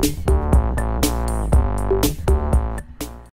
Thank you